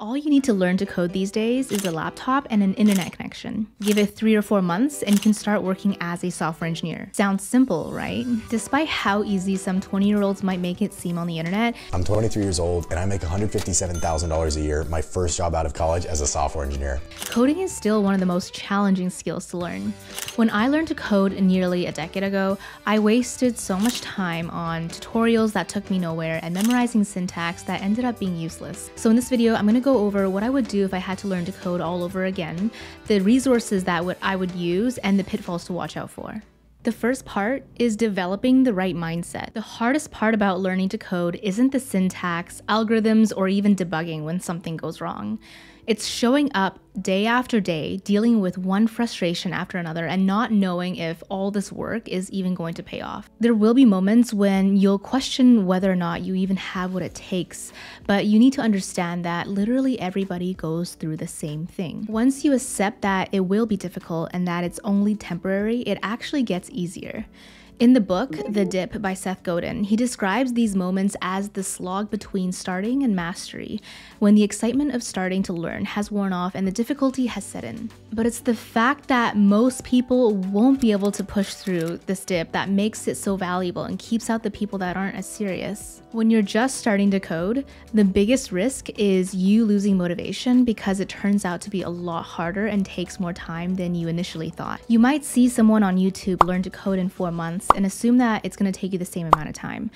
All you need to learn to code these days is a laptop and an internet connection. Give it three or four months and you can start working as a software engineer. Sounds simple, right? Despite how easy some 20 year olds might make it seem on the internet, I'm 23 years old and I make $157,000 a year, my first job out of college as a software engineer. Coding is still one of the most challenging skills to learn. When I learned to code nearly a decade ago, I wasted so much time on tutorials that took me nowhere and memorizing syntax that ended up being useless. So in this video, I'm gonna go over what I would do if I had to learn to code all over again, the resources that would, I would use, and the pitfalls to watch out for. The first part is developing the right mindset. The hardest part about learning to code isn't the syntax, algorithms, or even debugging when something goes wrong. It's showing up day after day, dealing with one frustration after another, and not knowing if all this work is even going to pay off. There will be moments when you'll question whether or not you even have what it takes, but you need to understand that literally everybody goes through the same thing. Once you accept that it will be difficult and that it's only temporary, it actually gets easier. In the book, The Dip by Seth Godin, he describes these moments as the slog between starting and mastery, when the excitement of starting to learn has worn off and the difficulty has set in. But it's the fact that most people won't be able to push through this dip that makes it so valuable and keeps out the people that aren't as serious. When you're just starting to code, the biggest risk is you losing motivation because it turns out to be a lot harder and takes more time than you initially thought. You might see someone on YouTube learn to code in four months and assume that it's going to take you the same amount of time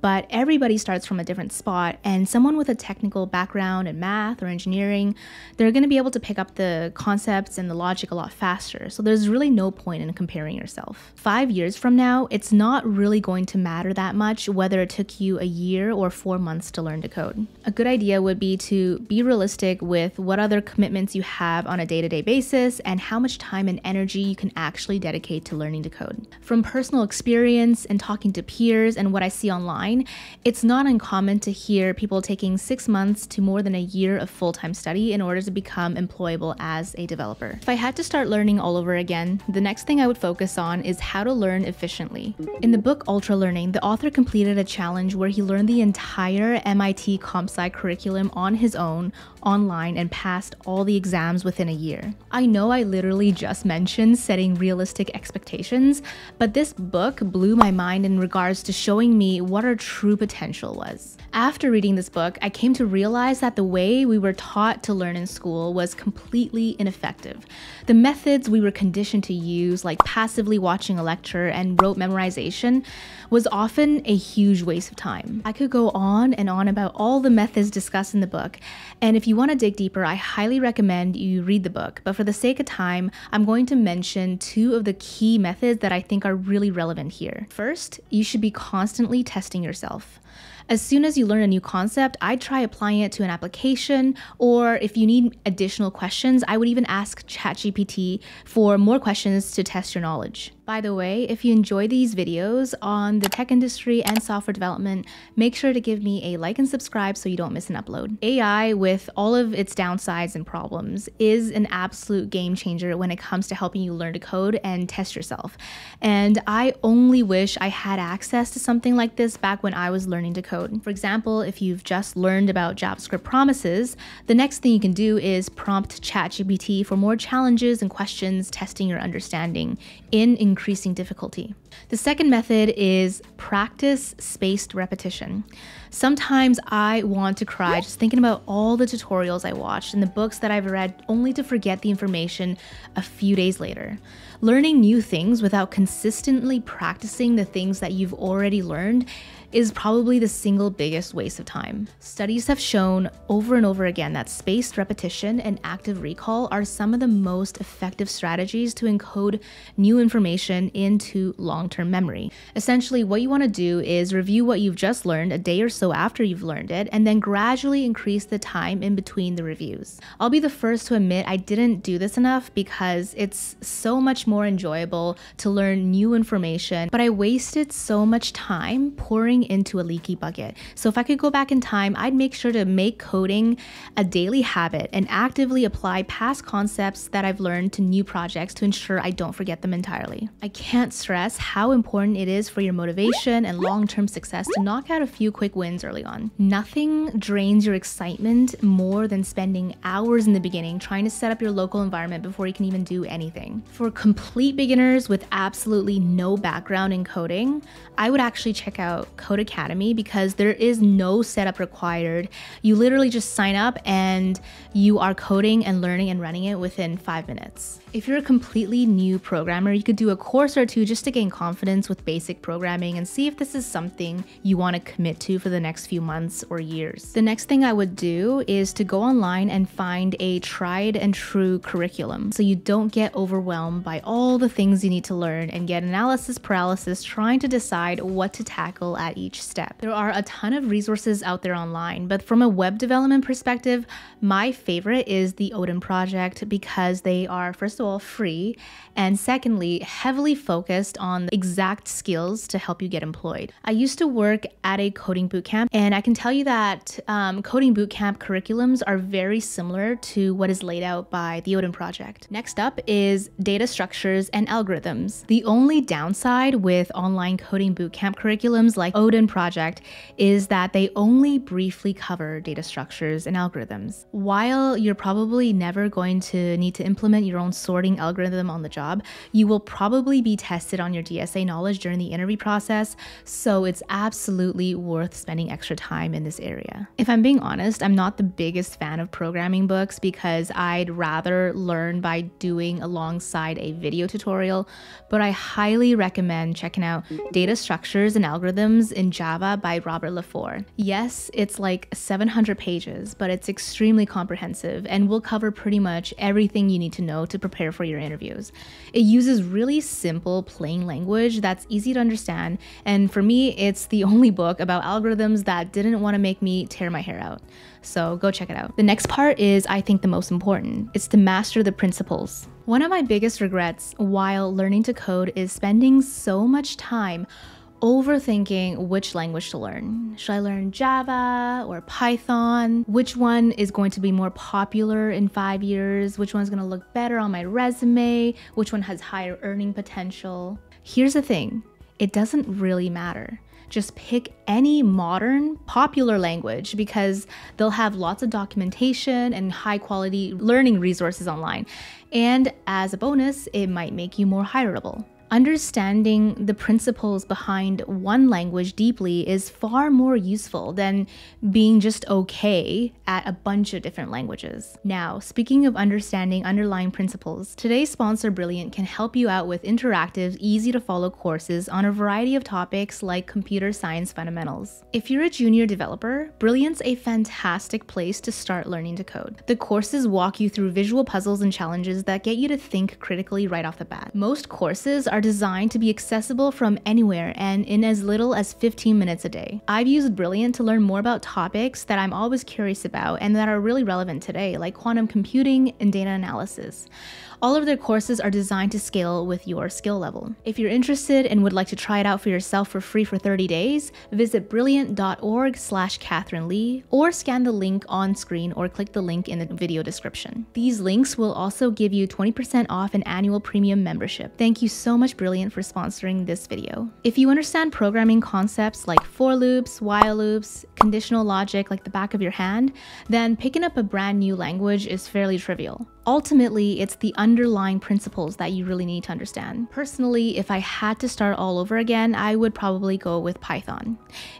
but everybody starts from a different spot and someone with a technical background in math or engineering they're going to be able to pick up the concepts and the logic a lot faster. So there's really no point in comparing yourself. Five years from now it's not really going to matter that much whether it took you a year or four months to learn to code. A good idea would be to be realistic with what other commitments you have on a day-to-day basis and how much time and energy you can actually dedicate to learning to code. From personal experience and talking to peers and what i see online online, it's not uncommon to hear people taking six months to more than a year of full time study in order to become employable as a developer. If I had to start learning all over again, the next thing I would focus on is how to learn efficiently. In the book Ultra Learning, the author completed a challenge where he learned the entire MIT CompSci curriculum on his own, online, and passed all the exams within a year. I know I literally just mentioned setting realistic expectations, but this book blew my mind in regards to showing me what our true potential was. After reading this book, I came to realize that the way we were taught to learn in school was completely ineffective. The methods we were conditioned to use, like passively watching a lecture and rote memorization, was often a huge waste of time. I could go on and on about all the methods discussed in the book, and if you want to dig deeper, I highly recommend you read the book. But for the sake of time, I'm going to mention two of the key methods that I think are really relevant here. First, you should be constantly testing yourself. As soon as you learn a new concept, I'd try applying it to an application, or if you need additional questions, I would even ask ChatGPT for more questions to test your knowledge. By the way, if you enjoy these videos on the tech industry and software development, make sure to give me a like and subscribe so you don't miss an upload. AI, with all of its downsides and problems, is an absolute game changer when it comes to helping you learn to code and test yourself. And I only wish I had access to something like this back when I was learning to code. For example, if you've just learned about JavaScript promises, the next thing you can do is prompt ChatGPT for more challenges and questions testing your understanding in increasing difficulty. The second method is practice spaced repetition. Sometimes I want to cry just thinking about all the tutorials I watched and the books that I've read only to forget the information a few days later. Learning new things without consistently practicing the things that you've already learned is probably the single biggest waste of time. Studies have shown over and over again that spaced repetition and active recall are some of the most effective strategies to encode new information into long term memory. Essentially, what you want to do is review what you've just learned a day or so after you've learned it, and then gradually increase the time in between the reviews. I'll be the first to admit I didn't do this enough because it's so much more enjoyable to learn new information, but I wasted so much time pouring into a leaky bucket. So if I could go back in time, I'd make sure to make coding a daily habit and actively apply past concepts that I've learned to new projects to ensure I don't forget them entirely. I can't stress how important it is for your motivation and long term success to knock out a few quick wins early on. Nothing drains your excitement more than spending hours in the beginning trying to set up your local environment before you can even do anything. For complete beginners with absolutely no background in coding, I would actually check out Codecademy because there is no setup required. You literally just sign up and you are coding and learning and running it within five minutes. If you're a completely new programmer, you could do a course or two just to gain confidence with basic programming and see if this is something you want to commit to for the next few months or years. The next thing I would do is to go online and find a tried and true curriculum so you don't get overwhelmed by all the things you need to learn and get analysis paralysis trying to decide what to tackle at each step. There are a ton of resources out there online, but from a web development perspective, my favorite is the Odin project because they are, first of all, free, and secondly, heavily focused on the exact skills to help you get employed. I used to work at a coding bootcamp, and I can tell you that um, coding bootcamp curriculums are very similar to what is laid out by the Odin project. Next up is data structures and algorithms. The only downside with online coding bootcamp curriculums like Odin project is that they only briefly cover data structures and algorithms. While you're probably never going to need to implement your own sorting algorithm on the job, you will probably be tested on your DSA knowledge during the interview process, so it's absolutely worth spending extra time in this area. If I'm being honest, I'm not the biggest fan of programming books because I'd rather learn by doing alongside a video tutorial, but I highly recommend checking out Data Structures and Algorithms in Java by Robert Lafore. Yes, it's like 700 pages, but it's extremely comprehensive and will cover pretty much everything you need to know to prepare for your interviews. It uses really simple, plain language that's easy to understand, and for me, it's the only book about algorithms that didn't want to make me tear my hair out. So go check it out. The next part is, I think, the most important it's to master the principles. One of my biggest regrets while learning to code is spending so much time overthinking which language to learn. Should I learn Java or Python? Which one is going to be more popular in five years? Which one's going to look better on my resume? Which one has higher earning potential? Here's the thing it doesn't really matter. Just pick any modern, popular language because they'll have lots of documentation and high quality learning resources online. And as a bonus, it might make you more hireable understanding the principles behind one language deeply is far more useful than being just okay at a bunch of different languages. Now, speaking of understanding underlying principles, today's sponsor Brilliant can help you out with interactive, easy to follow courses on a variety of topics like computer science fundamentals. If you're a junior developer, Brilliant's a fantastic place to start learning to code. The courses walk you through visual puzzles and challenges that get you to think critically right off the bat. Most courses are are designed to be accessible from anywhere and in as little as 15 minutes a day. I've used Brilliant to learn more about topics that I'm always curious about and that are really relevant today, like quantum computing and data analysis. All of their courses are designed to scale with your skill level. If you're interested and would like to try it out for yourself for free for 30 days, visit brilliant.org slash Catherine Li or scan the link on screen or click the link in the video description. These links will also give you 20% off an annual premium membership. Thank you so much Brilliant for sponsoring this video. If you understand programming concepts like for loops, while loops, conditional logic like the back of your hand, then picking up a brand new language is fairly trivial. Ultimately, it's the underlying principles that you really need to understand. Personally, if I had to start all over again, I would probably go with Python.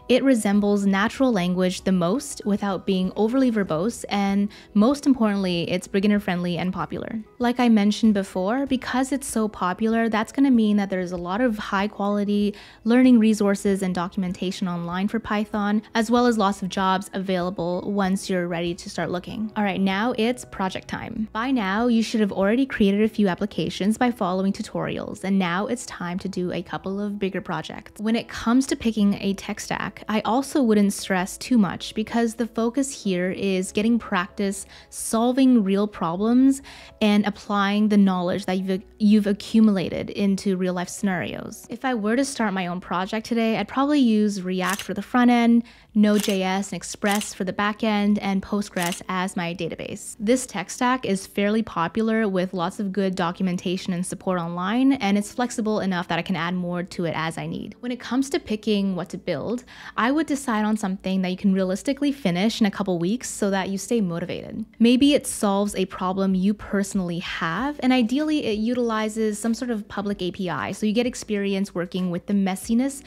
It resembles natural language the most without being overly verbose, and most importantly, it's beginner friendly and popular. Like I mentioned before, because it's so popular, that's going to mean that there's a lot of high quality learning resources and documentation online for Python, as well as lots of jobs available once you're ready to start looking. All right, now it's project time. By Now, you should have already created a few applications by following tutorials, and now it's time to do a couple of bigger projects. When it comes to picking a tech stack, I also wouldn't stress too much because the focus here is getting practice solving real problems and applying the knowledge that you've, you've accumulated into real life scenarios. If I were to start my own project today, I'd probably use React for the front end, Node.js and Express for the backend, and Postgres as my database. This tech stack is fairly popular with lots of good documentation and support online, and it's flexible enough that I can add more to it as I need. When it comes to picking what to build, I would decide on something that you can realistically finish in a couple weeks so that you stay motivated. Maybe it solves a problem you personally have, and ideally it utilizes some sort of public API so you get experience working with the messiness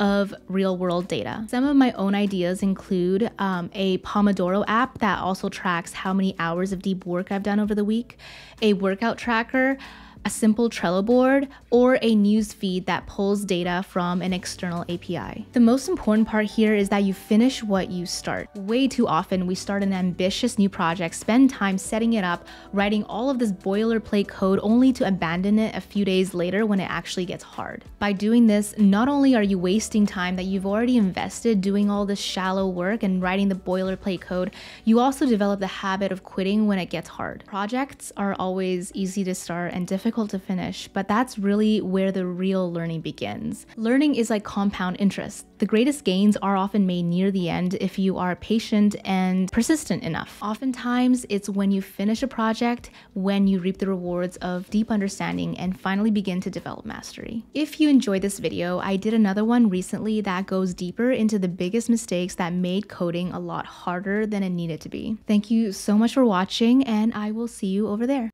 of real world data. Some of my own ideas include um, a Pomodoro app that also tracks how many hours of deep work I've done over the week, a workout tracker a simple Trello board, or a news feed that pulls data from an external API. The most important part here is that you finish what you start. Way too often, we start an ambitious new project, spend time setting it up, writing all of this boilerplate code only to abandon it a few days later when it actually gets hard. By doing this, not only are you wasting time that you've already invested doing all this shallow work and writing the boilerplate code, you also develop the habit of quitting when it gets hard. Projects are always easy to start and difficult difficult to finish, but that's really where the real learning begins. Learning is like compound interest. The greatest gains are often made near the end if you are patient and persistent enough. Oftentimes, it's when you finish a project when you reap the rewards of deep understanding and finally begin to develop mastery. If you enjoyed this video, I did another one recently that goes deeper into the biggest mistakes that made coding a lot harder than it needed to be. Thank you so much for watching, and I will see you over there.